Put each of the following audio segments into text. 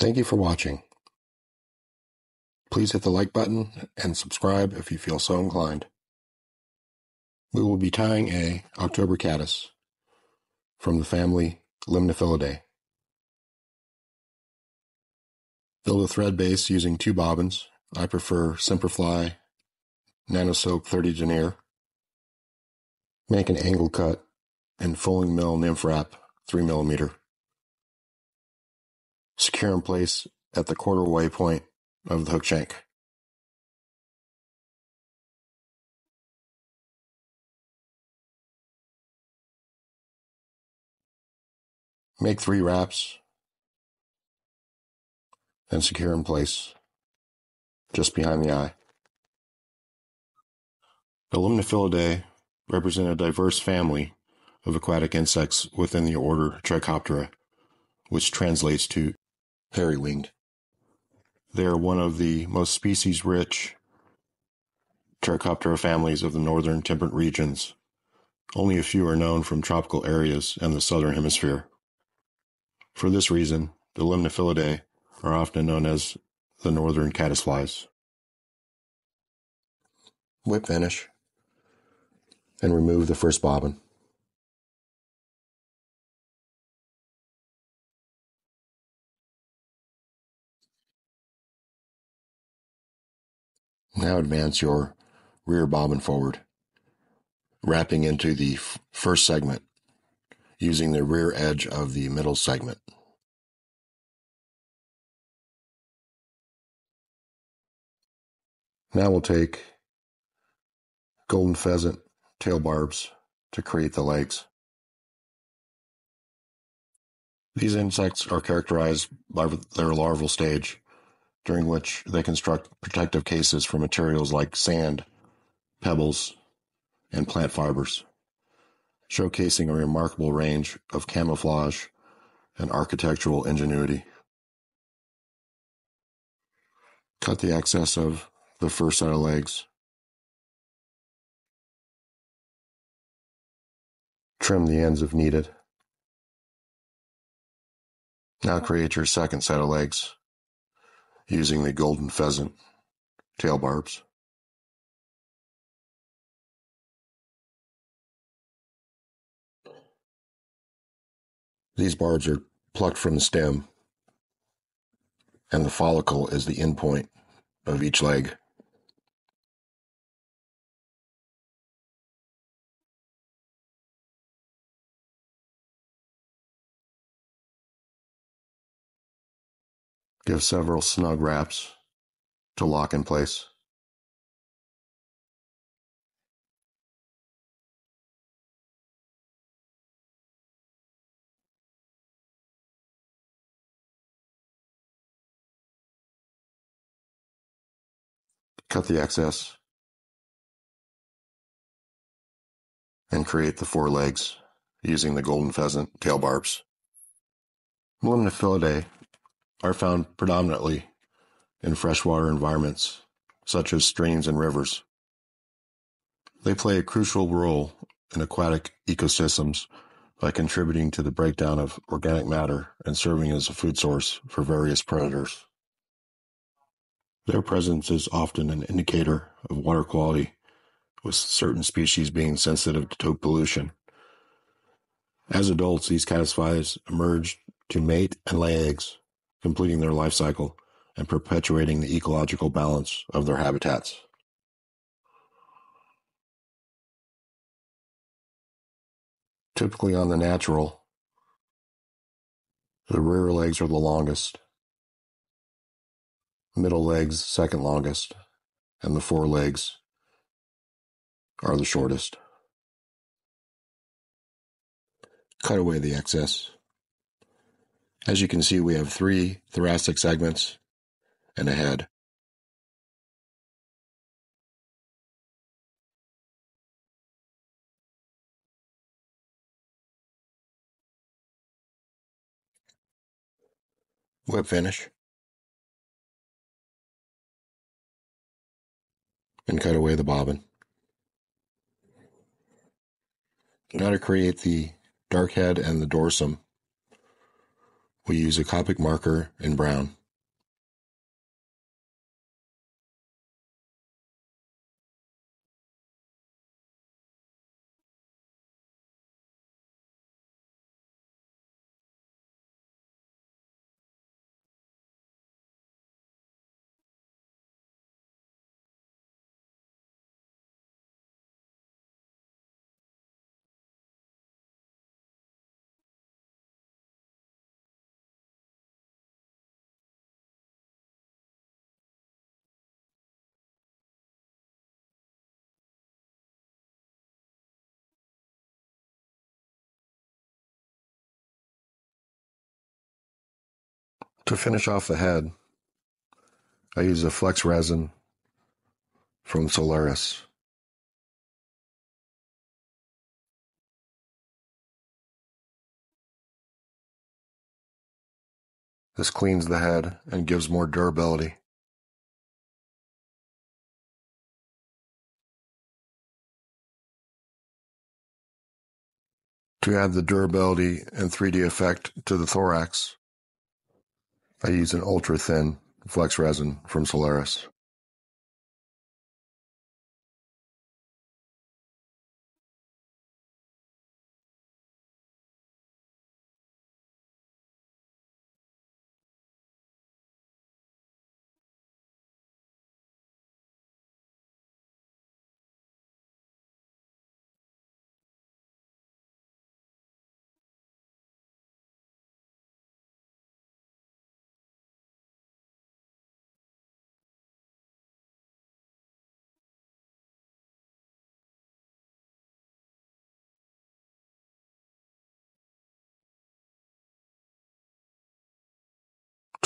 Thank you for watching. Please hit the like button and subscribe if you feel so inclined. We will be tying a October caddis from the family Limnephilidae. Build a thread base using two bobbins. I prefer Semperfli Nanosilk 30 denier. Make an angle cut and Fulling Mill nymph wrap 3 millimeter. Secure in place at the quarter way point of the hook shank. Make three wraps and secure in place just behind the eye. The Limnephilidae represent a diverse family of aquatic insects within the order Trichoptera, which translates to hairy winged. They are one of the most species rich Trichoptera families of the northern temperate regions. Only a few are known from tropical areas and the southern hemisphere. For this reason, the Limnephilidae are often known as the northern caddisflies. Whip finish and remove the first bobbin. Now advance your rear bobbin forward, wrapping into the first segment using the rear edge of the middle segment. Now we'll take golden pheasant tail barbs to create the legs. These insects are characterized by their larval stage during which they construct protective cases from materials like sand, pebbles, and plant fibers, showcasing a remarkable range of camouflage and architectural ingenuity. Cut the excess of the first set of legs. Trim the ends if needed. Now create your second set of legs using the golden pheasant tail barbs. These barbs are plucked from the stem, and the follicle is the end point of each leg. Give several snug wraps to lock in place. Cut the excess and create the four legs using the golden pheasant tail barbs. Limnephilidae are found predominantly in freshwater environments, such as streams and rivers. They play a crucial role in aquatic ecosystems by contributing to the breakdown of organic matter and serving as a food source for various predators. Their presence is often an indicator of water quality, with certain species being sensitive to pollution. As adults, these caddisflies emerge to mate and lay eggs completing their life cycle and perpetuating the ecological balance of their habitats. Typically on the natural, the rear legs are the longest, middle legs second longest, and the fore legs are the shortest. Cut away the excess. As you can see, we have three thoracic segments and a head. Whip finish. And cut away the bobbin. Now to create the dark head and the dorsum we use a Copic marker in brown. To finish off the head, I use a flex resin from Solarez. This cleans the head and gives more durability. To add the durability and 3D effect to the thorax, I use an ultra thin flex resin from Solarez.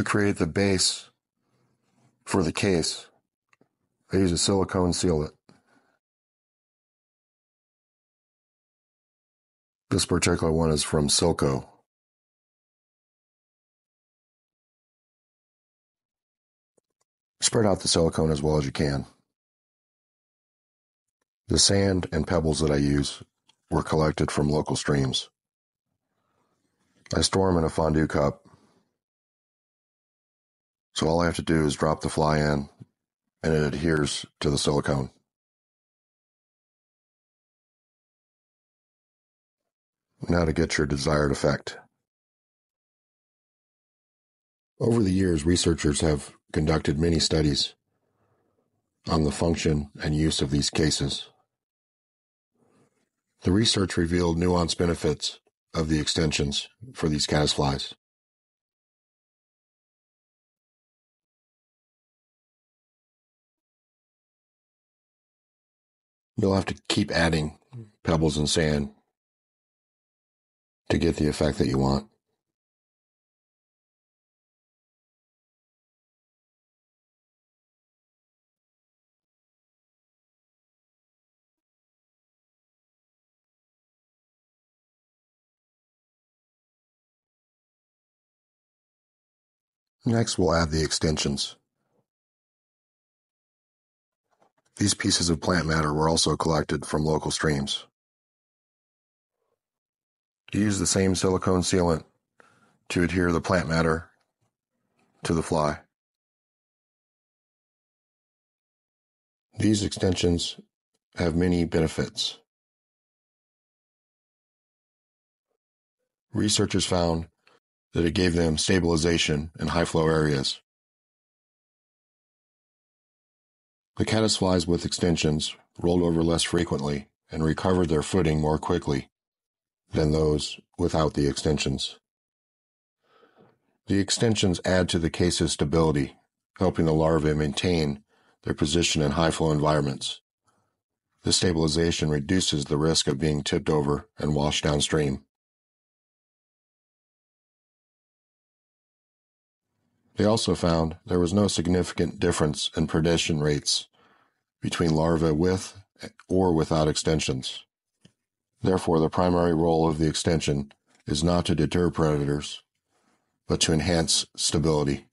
To create the base for the case, I use a silicone sealant. This particular one is from Silco. Spread out the silicone as well as you can. The sand and pebbles that I use were collected from local streams. I store them in a fondue cup so all I have to do is drop the fly in and it adheres to the silicone. Now to get your desired effect. Over the years, researchers have conducted many studies on the function and use of these cases. The research revealed nuanced benefits of the extensions for these caddisflies. You'll have to keep adding pebbles and sand to get the effect that you want. Next, we'll add the extensions. These pieces of plant matter were also collected from local streams. Use the same silicone sealant to adhere the plant matter to the fly. These extensions have many benefits. Researchers found that it gave them stabilization in high flow areas. The caddisflies with extensions rolled over less frequently and recovered their footing more quickly than those without the extensions. The extensions add to the case's stability, helping the larvae maintain their position in high flow environments. This stabilization reduces the risk of being tipped over and washed downstream. They also found there was no significant difference in predation rates between larvae with or without extensions. Therefore, the primary role of the extension is not to deter predators, but to enhance stability.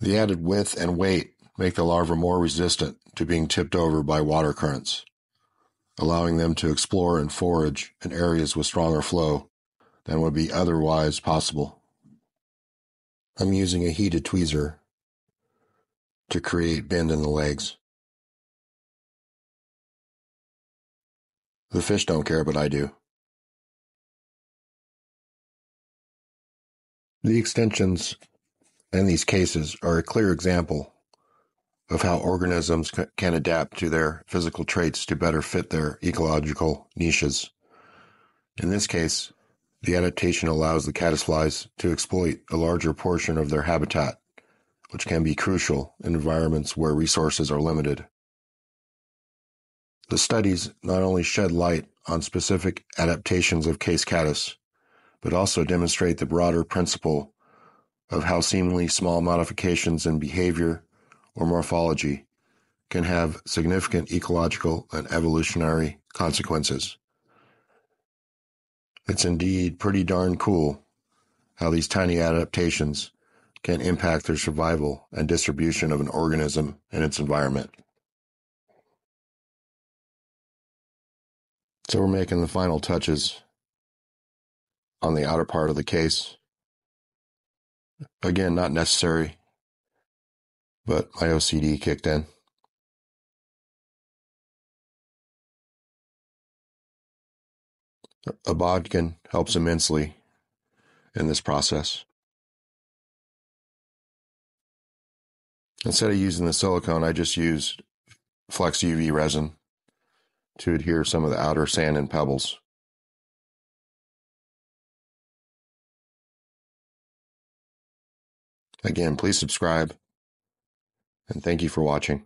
The added width and weight make the larvae more resistant to being tipped over by water currents, allowing them to explore and forage in areas with stronger flow than would be otherwise possible. I'm using a heated tweezer to create bend in the legs. The fish don't care, but I do. The extensions in these cases are a clear example of how organisms can adapt to their physical traits to better fit their ecological niches. In this case, the adaptation allows the caddisflies to exploit a larger portion of their habitat, which can be crucial in environments where resources are limited. The studies not only shed light on specific adaptations of case caddis, but also demonstrate the broader principle of how seemingly small modifications in behavior or morphology can have significant ecological and evolutionary consequences. It's indeed pretty darn cool how these tiny adaptations can impact the survival and distribution of an organism and its environment. So we're making the final touches on the outer part of the case. Again, not necessary but my OCD kicked in. A bodkin helps immensely in this process. Instead of using the silicone, I just used Flex UV resin to adhere some of the outer sand and pebbles. Again, please subscribe and thank you for watching.